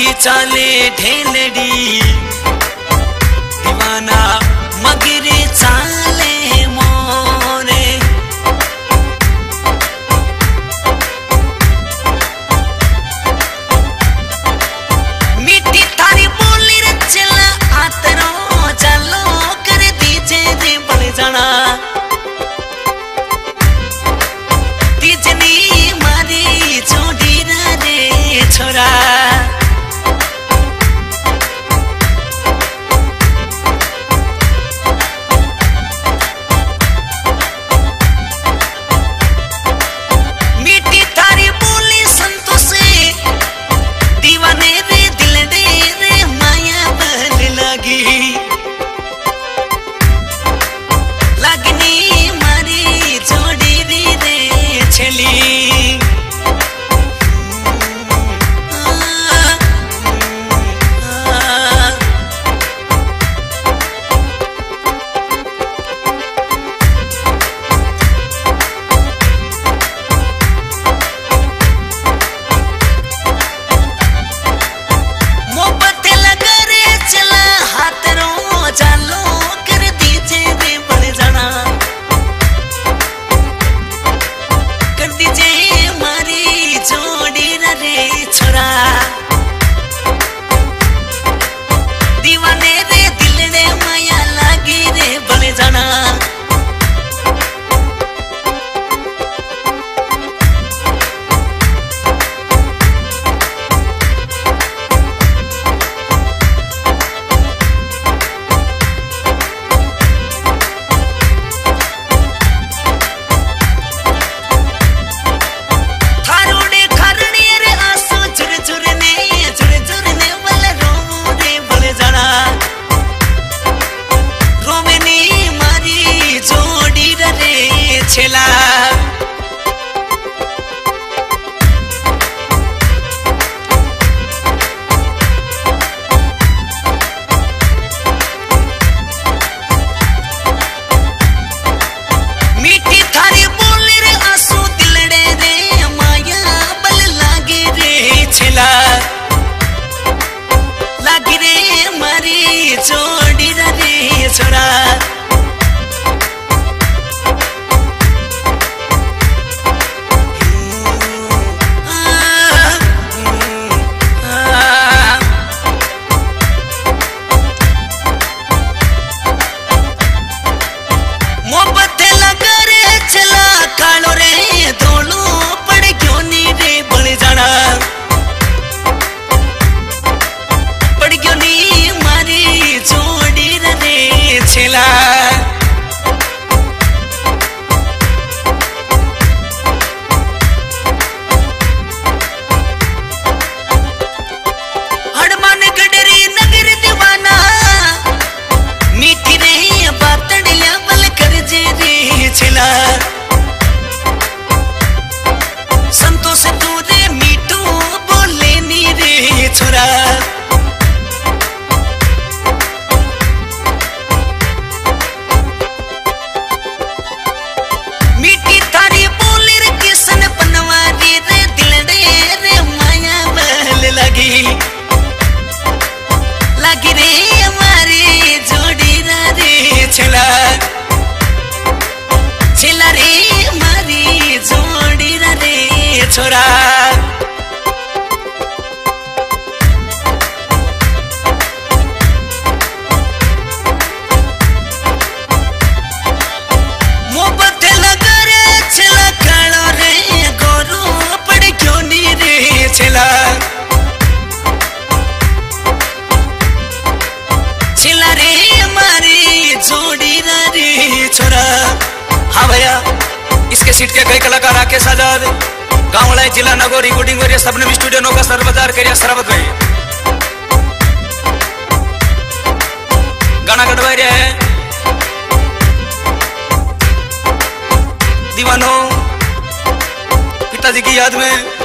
की चाले ढेलड़ी दीवाना के सीट के कई कलाकार राकेश आज़ाद गांवला जिला नगर रिकॉर्डिंग वरिया सबने स्टूडियो का सर्वदार करिया सरबत भाई। गाना कटवा रहा है। दीवानों, पिताजी की याद में।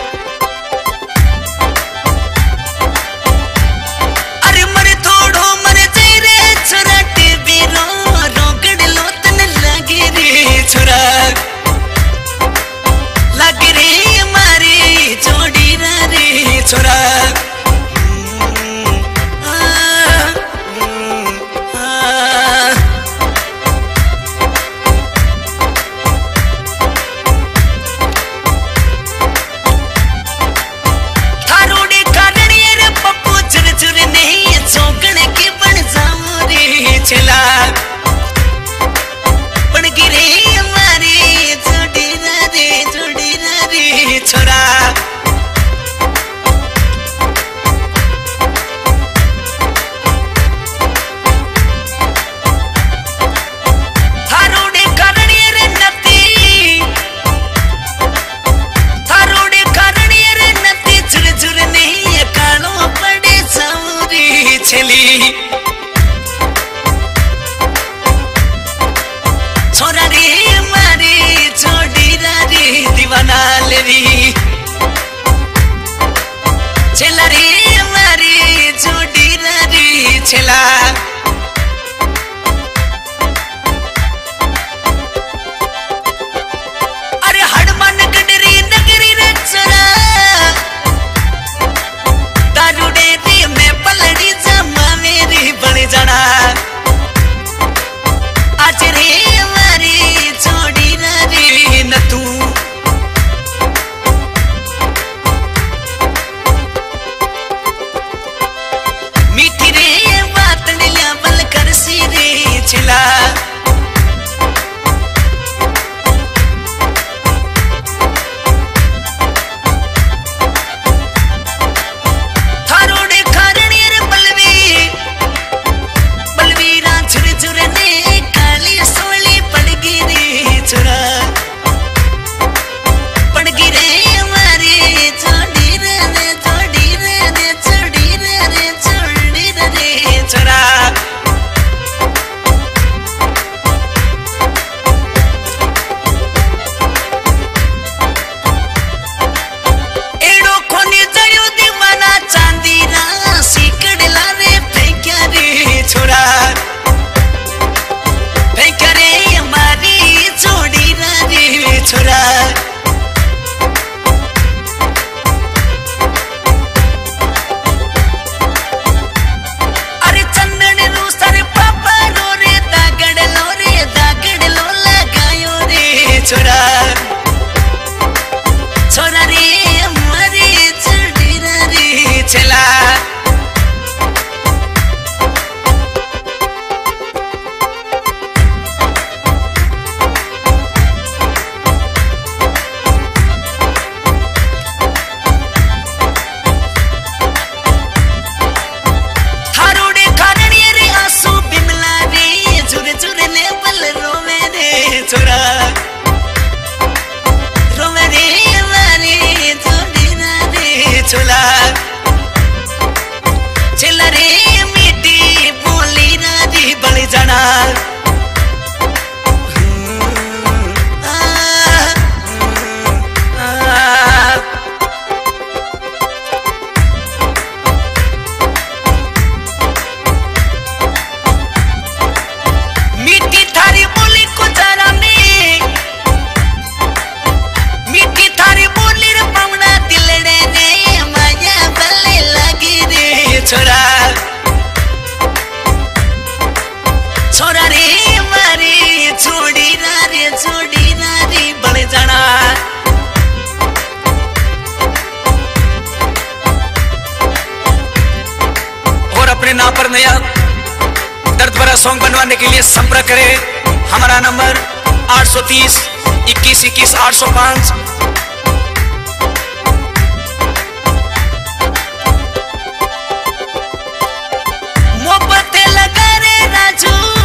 life छोरा रे, मारी, छोड़ी छोड़ी जाना। और अपने नाम पर नया दर्द भरा सॉन्ग बनवाने के लिए संपर्क करें। हमारा नंबर आठ सौ तीस, इक्कीस इक्कीस, आठ सौ पाँच। मोहब्बत लगा रे राजू।